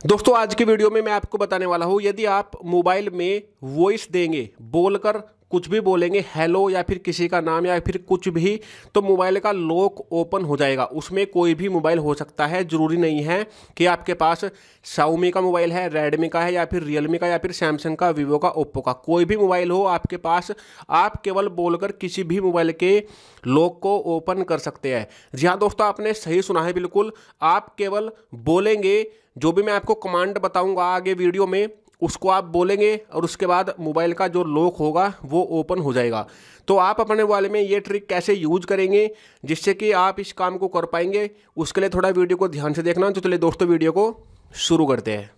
दोस्तों, आज की वीडियो में मैं आपको बताने वाला हूँ, यदि आप मोबाइल में वॉइस देंगे, बोलकर कुछ भी बोलेंगे हेलो या फिर किसी का नाम या फिर कुछ भी तो मोबाइल का लॉक ओपन हो जाएगा। उसमें कोई भी मोबाइल हो सकता है, ज़रूरी नहीं है कि आपके पास शाओमी का मोबाइल है रेडमी का है या फिर रियलमी का या फिर सैमसंग का वीवो का ओप्पो का। कोई भी मोबाइल हो आपके पास, आप केवल बोलकर किसी भी मोबाइल के लॉक को ओपन कर सकते हैं। जी हाँ दोस्तों, आपने सही सुना है बिल्कुल। आप केवल बोलेंगे, जो भी मैं आपको कमांड बताऊँगा आगे वीडियो में उसको आप बोलेंगे और उसके बाद मोबाइल का जो लॉक होगा, वो ओपन हो जाएगा। तो आप अपने वाले में ये ट्रिक कैसे यूज़ करेंगे, जिससे कि आप इस काम को कर पाएँगे, उसके लिए थोड़ा वीडियो को ध्यान से देखना। तो चलिए दोस्तों, वीडियो को शुरू करते हैं।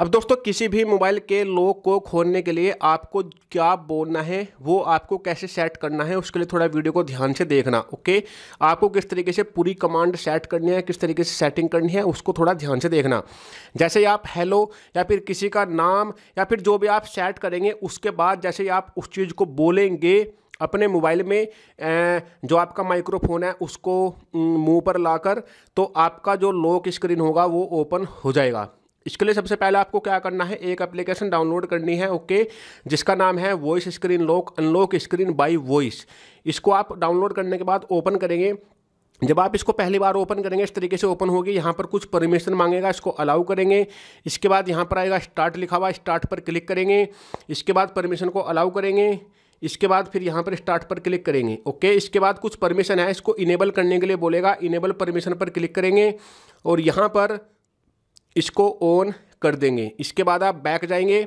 अब दोस्तों, किसी भी मोबाइल के लॉक को खोलने के लिए आपको क्या बोलना है, वो आपको कैसे सेट करना है, उसके लिए थोड़ा वीडियो को ध्यान से देखना, ओके? आपको किस तरीके से पूरी कमांड सेट करनी है, किस तरीके से सेटिंग करनी है, उसको थोड़ा ध्यान से देखना। जैसे आप हेलो या फिर किसी का नाम या फिर जो भी आप सेट करेंगे, उसके बाद जैसे ही आप उस चीज़ को बोलेंगे, अपने मोबाइल में जो आपका माइक्रोफोन है, उसको मुँह पर लाकर तो आपका जो लॉक स्क्रीन होगा, वो ओपन हो जाएगा। इसके लिए सबसे पहले आपको क्या करना है, एक एप्लीकेशन डाउनलोड करनी है ओके जिसका नाम है voice screen lock unlock screen by voice इसको आप डाउनलोड करने के बाद ओपन करेंगे। जब आप इसको पहली बार ओपन करेंगे, इस तरीके से ओपन होगी। यहाँ पर कुछ परमिशन मांगेगा, इसको अलाउ करेंगे। इसके बाद यहाँ पर आएगा स्टार्ट लिखा हुआ स्टार्ट पर क्लिक करेंगे। इसके बाद परमिशन को अलाउ करेंगे। इसके बाद फिर यहाँ पर स्टार्ट पर क्लिक करेंगे ओके इसके बाद कुछ परमिशन है, इसको इनेबल करने के लिए बोलेगा। इनेबल परमिशन पर क्लिक करेंगे और यहाँ पर इसको ऑन कर देंगे। इसके बाद आप बैक जाएँगे।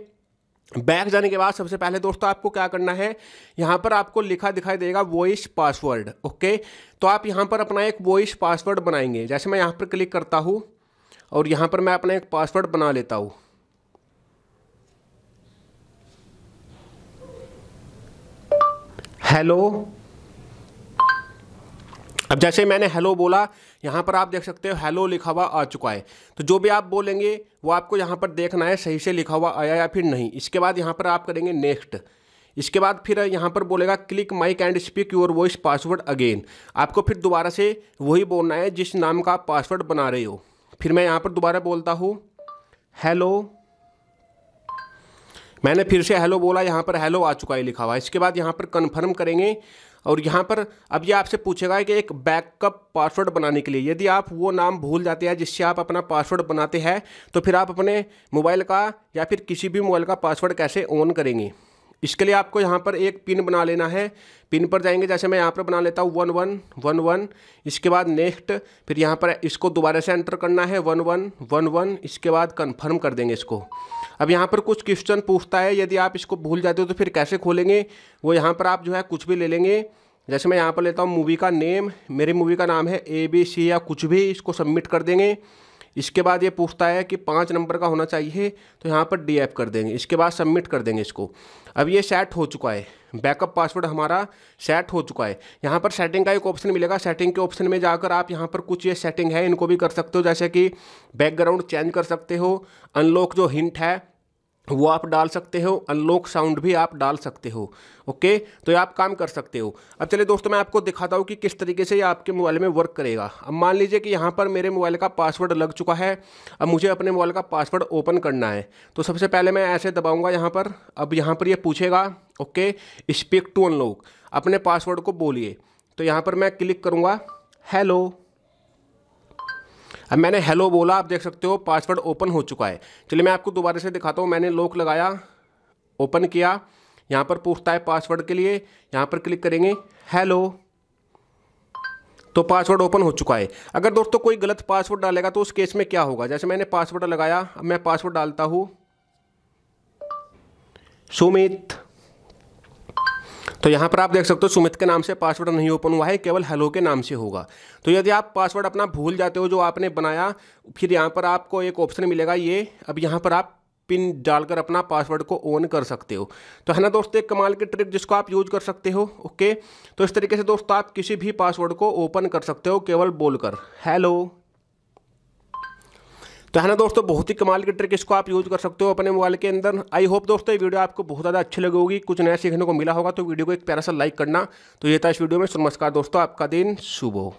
बैक जाने के बाद सबसे पहले दोस्तों आपको क्या करना है, यहाँ पर आपको लिखा दिखाई देगा वॉइस पासवर्ड ओके तो आप यहाँ पर अपना एक वॉइस पासवर्ड बनाएँगे। जैसे मैं यहाँ पर क्लिक करता हूँ और यहाँ पर मैं अपना एक पासवर्ड बना लेता हूँ। हेलो अब जैसे मैंने हेलो बोला, यहाँ पर आप देख सकते हो हेलो लिखा हुआ आ चुका है। तो जो भी आप बोलेंगे, वो आपको यहाँ पर देखना है, सही से लिखा हुआ आया या फिर नहीं। इसके बाद यहाँ पर आप करेंगे नेक्स्ट इसके बाद फिर यहाँ पर बोलेगा click mic and speak your voice password again आपको फिर दोबारा से वही बोलना है, जिस नाम का आप पासवर्ड बना रहे हो। फिर मैं यहाँ पर दोबारा बोलता हूँ, हेलो मैंने फिर से हेलो बोला, यहाँ पर हेलो आ चुका है लिखा हुआ इसके बाद यहाँ पर कन्फर्म करेंगे और यहाँ पर अब ये आपसे पूछेगा कि एक बैकअप पासवर्ड बनाने के लिए, यदि आप वो नाम भूल जाते हैं जिससे आप अपना पासवर्ड बनाते हैं तो फिर आप अपने मोबाइल का या फिर किसी भी मोबाइल का पासवर्ड कैसे ऑन करेंगे? इसके लिए आपको यहाँ पर एक पिन बना लेना है। पिन पर जाएँगे, जैसे मैं यहाँ पर बना लेता हूँ वन वन वन वन इसके बाद नेक्स्ट फिर यहाँ पर इसको दोबारा से एंटर करना है वन वन वन वन इसके बाद कन्फर्म कर देंगे इसको। अब यहाँ पर कुछ क्वेश्चन पूछता है, यदि आप इसको भूल जाते हो तो फिर कैसे खोलेंगे? वो यहाँ पर आप जो है कुछ भी ले लेंगे। जैसे मैं यहाँ पर लेता हूँ मूवी का नेम मेरी मूवी का नाम है ए बी सी या कुछ भी इसको सबमिट कर देंगे। इसके बाद ये पूछता है कि पाँच नंबर का होना चाहिए तो यहाँ पर डीएफ कर देंगे। इसके बाद सबमिट कर देंगे इसको। अब ये सेट हो चुका है। बैकअप पासवर्ड हमारा सेट हो चुका है। यहाँ पर सेटिंग का एक ऑप्शन मिलेगा। सेटिंग के ऑप्शन में जाकर आप यहाँ पर कुछ ये सेटिंग है, इनको भी कर सकते हो। जैसे कि बैकग्राउंड चेंज कर सकते हो। अनलॉक जो हिंट है वो आप डाल सकते हो अनलॉक साउंड भी आप डाल सकते हो ओके तो ये आप काम कर सकते हो। अब चलिए दोस्तों, मैं आपको दिखाता हूँ कि किस तरीके से ये आपके मोबाइल में वर्क करेगा। अब मान लीजिए कि यहाँ पर मेरे मोबाइल का पासवर्ड लग चुका है, अब मुझे अपने मोबाइल का पासवर्ड ओपन करना है। तो सबसे पहले मैं ऐसे दबाऊँगा यहाँ पर, अब यहाँ पर ये पूछेगा ओके स्पीक टू अनलॉक अपने पासवर्ड को बोलिए। तो यहाँ पर मैं क्लिक करूँगा हेलो अब मैंने हेलो बोला, आप देख सकते हो पासवर्ड ओपन हो चुका है। चलिए मैं आपको दोबारा से दिखाता हूँ, मैंने लॉक लगाया ओपन किया। यहाँ पर पूछता है पासवर्ड के लिए, यहाँ पर क्लिक करेंगे हेलो तो पासवर्ड ओपन हो चुका है। अगर दोस्तों कोई गलत पासवर्ड डालेगा तो उस केस में क्या होगा? जैसे मैंने पासवर्ड लगाया, अब मैं पासवर्ड डालता हूँ। सुमित। तो यहाँ पर आप देख सकते हो, सुमित के नाम से पासवर्ड नहीं ओपन हुआ है, केवल हेलो के नाम से होगा। तो यदि आप पासवर्ड अपना भूल जाते हो जो आपने बनाया, फिर यहाँ पर आपको एक ऑप्शन मिलेगा, ये अब यहाँ पर आप पिन डालकर अपना पासवर्ड को ऑन कर सकते हो। तो है ना दोस्तों, एक कमाल की ट्रिक जिसको आप यूज़ कर सकते हो ओके तो इस तरीके से दोस्तों, आप किसी भी पासवर्ड को ओपन कर सकते हो, केवल बोलकर हेलो तो है ना दोस्तों, बहुत ही कमाल की ट्रिक इसको आप यूज़ कर सकते हो अपने मोबाइल के अंदर। आई होप दोस्तों ये वीडियो आपको बहुत ज़्यादा अच्छी लगी होगी। कुछ नया सीखने को मिला होगा तो वीडियो को एक प्यारा सा लाइक करना। तो ये था इस वीडियो में। नमस्कार दोस्तों, आपका दिन शुभ हो।